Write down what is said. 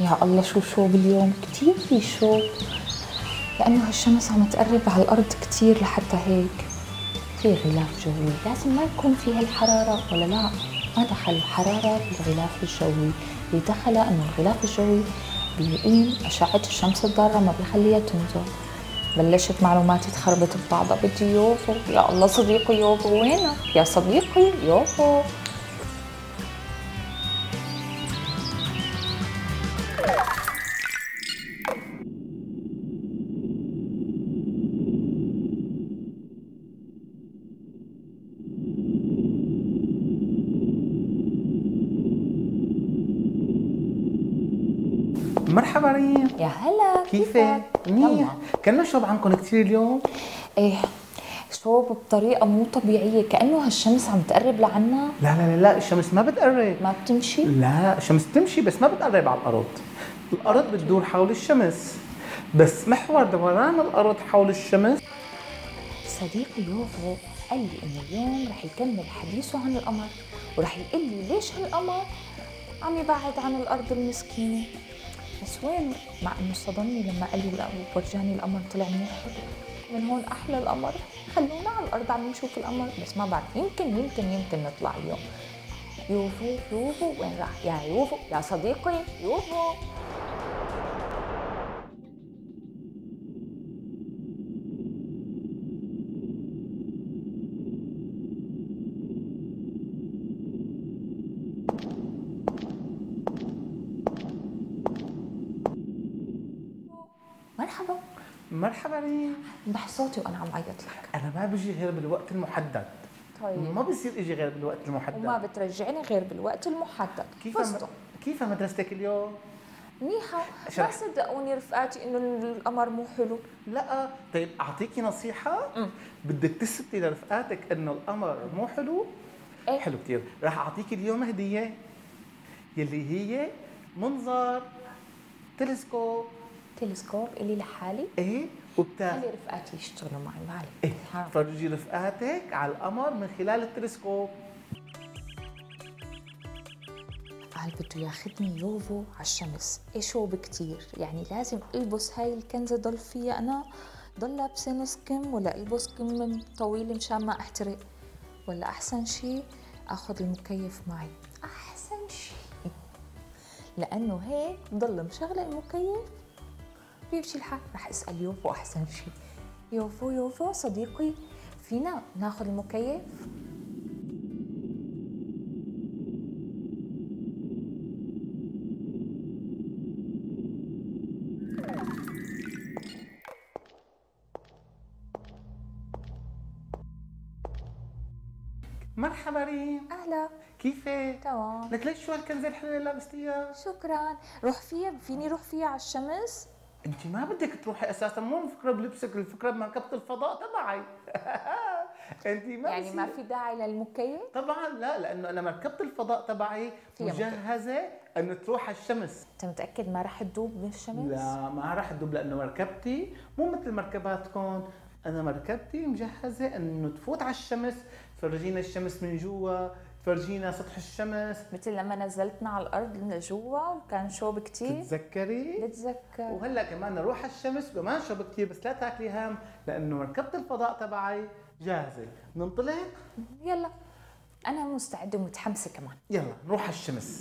يا الله شو شوب اليوم كتير في شوب لأنه هالشمس عم تقرب على الأرض كتير لحتى هيك. في غلاف جوي. لازم ما يكون في هالحرارة ولا لا. ما دخل الحرارة بالغلاف الجوي. اللي دخل أنه الغلاف الجوي بيقيم أشعة الشمس الضارة ما بيخليها تنزل. بلشت معلوماتي تخربط ببعضها. بدي يوفو. يا الله صديقي يوفو. وينك؟ يا صديقي يوفو. مرحبا ريم يا هلا كيفك؟ منيح. كنا نشرب عنكم كثير اليوم إيه شوب بطريقة مو طبيعية كأنه هالشمس عم تقرب لعنا. لا لا لا لا الشمس ما بتقرب. ما بتمشي؟ لا الشمس بتمشي بس ما بتقرب على الأرض. الأرض بتدور حول الشمس. بس محور دوران الأرض حول الشمس. صديقي يوفو قال لي إنه اليوم رح يكمل حديثه عن القمر ورح يقول لي ليش هالقمر عم يبعد عن الأرض المسكينة. بس وين؟ مع إنه صدمني لما قال لي ورجاني القمر طلع مو حلو من هون أحلى القمر. خلونا على الأرض عم نشوف القمر. بس ما بعرف يمكن يمكن يمكن نطلع اليوم. يوفو يوفو. وين راح؟ يا يوفو. يا صديقي يوفو. مرحبا. مرحبا ريم. بح صوتي وأنا عم عيط لك. أنا ما بجي غير بالوقت المحدد. طيب. ما بصير إجي غير بالوقت المحدد. وما بترجعني غير بالوقت المحدد. كيف فزتوا كيف مدرستك اليوم؟ منيحة ما. صدقوني رفقاتي إنه القمر مو حلو. لا. طيب أعطيكي نصيحة. بدك تثبتي لرفقاتك إنه القمر مو حلو؟ إيه؟ حلو كثير رح أعطيكي اليوم هدية. يلي هي منظر تلسكوب تلسكوب الي لحالي. إيه؟ وبتاع خلي رفقاتي يشتغلوا معي إيه. حرام. فرجي رفقاتك على القمر من خلال التلسكوب. قال بده ياخذني يوفو على الشمس. إيه شو بكتير؟ يعني لازم ألبس هاي الكنزة ضل فيها أنا. ضل لابسة نص كم ولا ألبس كم طويل مشان ما أحترق. ولا أحسن شيء أخذ المكيف معي. أحسن شيء لأنه هيك ضل مشغلة المكيف. بيمشي الحال رح اسال يوفو أحسن شيء. يوفو يوفو صديقي فينا ناخذ المكيف؟ مرحبا ريم. أهلا. كيفك؟ تمام. لك ليش شو هالكنزة الحلوة اللي لابستيها؟ شكرا. روح فيها فيني روح فيها على الشمس؟ انت ما بدك تروحي أساسا مو الفكرة بلبسك الفكرة بمركبة الفضاء تبعي. انت ما يعني ما في داعي للمكيف؟ طبعا لا لأنه أنا مركبة الفضاء تبعي مجهزة إنه تروح على الشمس. أنت متأكد ما رح تدوب بالشمس؟ لا ما راح تدوب لأنه مركبتي مو مثل مركباتكم. أنا مركبتي مجهزة إنه تفوت على الشمس تفرجينا الشمس من جوا. تفرجينا سطح الشمس. مثل لما نزلتنا على الأرض لجوا وكان شوب كتير. تتذكري؟ بتذكر وهلا كمان نروح على الشمس كمان شرب كثير بس لا تاكلي هم لأنه مركبه الفضاء تبعي جاهزة. ننطلق يلا. أنا مستعدة ومتحمسة كمان. يلا نروح على الشمس.